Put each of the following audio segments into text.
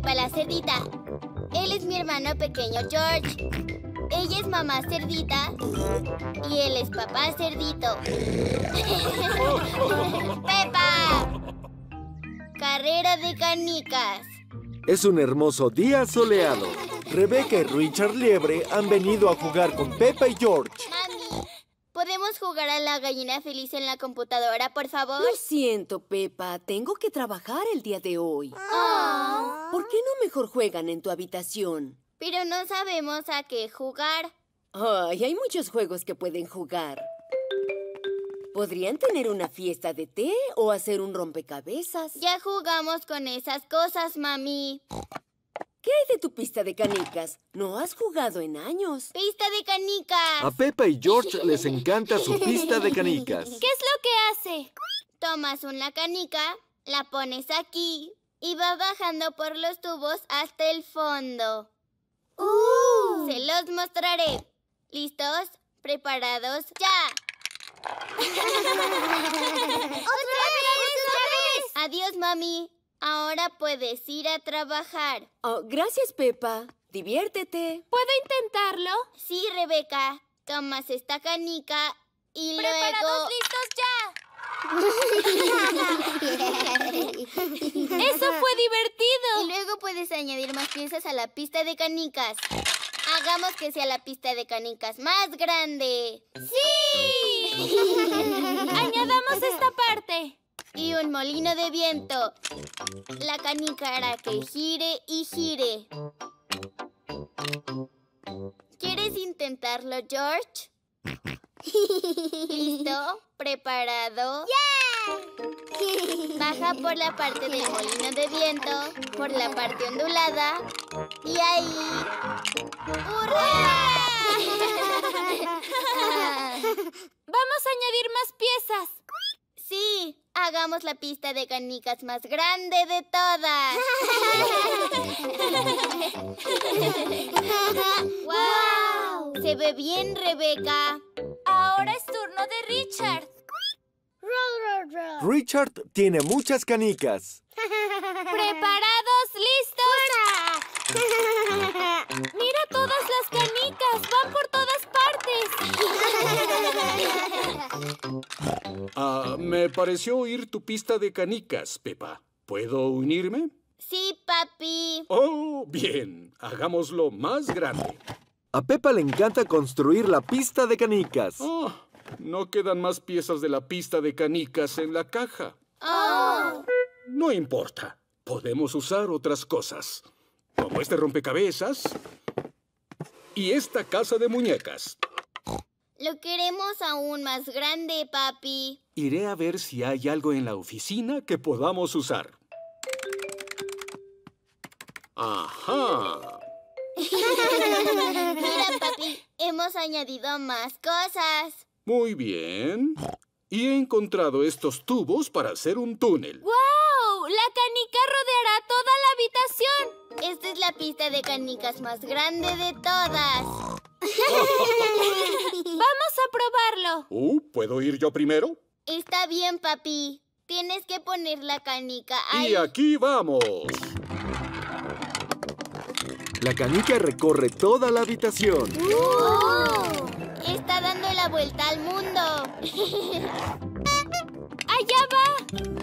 Pepa la cerdita. Él es mi hermano pequeño George. Ella es mamá cerdita y él es papá cerdito. ¡Pepa! Carrera de canicas. Es un hermoso día soleado. Rebeca y Richard Liebre han venido a jugar con Peppa y George. ¿Podemos jugar a la gallina feliz en la computadora, por favor? Lo siento, Pepa. Tengo que trabajar el día de hoy. Oh, ¿Por qué no mejor juegan en tu habitación? pero no sabemos a qué jugar. Ay, hay muchos juegos que pueden jugar. Podrían tener una fiesta de té o hacer un rompecabezas. Ya jugamos con esas cosas, mami. ¿Qué hay de tu pista de canicas? No has jugado en años. Pista de canicas. A Peppa y George les encanta su pista de canicas. ¿Qué es lo que hace? Tomas una canica, la pones aquí y va bajando por los tubos hasta el fondo. Se los mostraré. ¿Listos? ¿Preparados? ¡Ya! ¡Otra vez! ¡Otra vez! Adiós, mami. Ahora puedes ir a trabajar. Oh, gracias, Pepa. Diviértete. ¿Puedo intentarlo? Sí, Rebeca. Tomas esta canica y luego... listos, ya! ¡Eso fue divertido! Y luego puedes añadir más piezas a la pista de canicas. Hagamos que sea la pista de canicas más grande. ¡Sí! Añadamos esta parte. Y un molino de viento. La canica hará que gire y gire. ¿Quieres intentarlo, George? ¿Listo? ¿Preparado? Baja por la parte del molino de viento, por la parte ondulada, y ahí... ¡Hurra! Vamos a añadir más piezas. Sí, hagamos la pista de canicas más grande de todas. ¡Wow! Se ve bien, Rebeca. Ahora es turno de Richard. Richard tiene muchas canicas. ¿Preparados? ¿Listos? ¡Mira todas las canicas! ¡Van por todas partes! Ah, me pareció oír tu pista de canicas, Pepa. ¿Puedo unirme? Sí, papi. Oh, bien. Hagámoslo más grande. A Peppa le encanta construir la pista de canicas. Oh, no quedan más piezas de la pista de canicas en la caja. Oh. No importa. Podemos usar otras cosas. Como este rompecabezas y esta casa de muñecas. Lo queremos aún más grande, papi. Iré a ver si hay algo en la oficina que podamos usar. Ajá. Mira, papi, hemos añadido más cosas. Muy bien. Y he encontrado estos tubos para hacer un túnel. ¡Wow! La canica rodeará toda la habitación. Esta es la pista de canicas más grande de todas. Vamos a probarlo. Uh, ¿puedo ir yo primero? Está bien, papi. Tienes que poner la canica ahí. Y aquí vamos. La canica recorre toda la habitación. ¡Oh! Está dando la vuelta al mundo. ¡Allá va!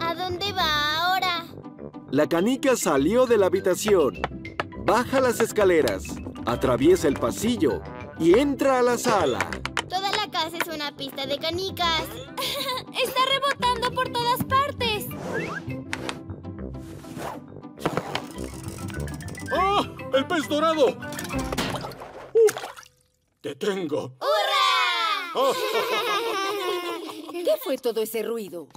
¿A dónde va ahora? La canica salió de la habitación. Baja las escaleras, atraviesa el pasillo y entra a la sala. Toda la casa es una pista de canicas. Está rebotando por todas partes. ¡Ah! ¡El pez dorado! Uh, ¡Te tengo! ¡Hurra! ¿Qué fue todo ese ruido?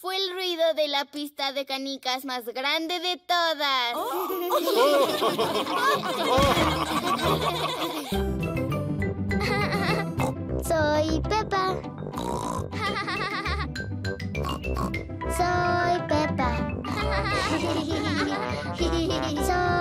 Fue el ruido de la pista de canicas más grande de todas. Soy Pepa. Soy Pepa. Soy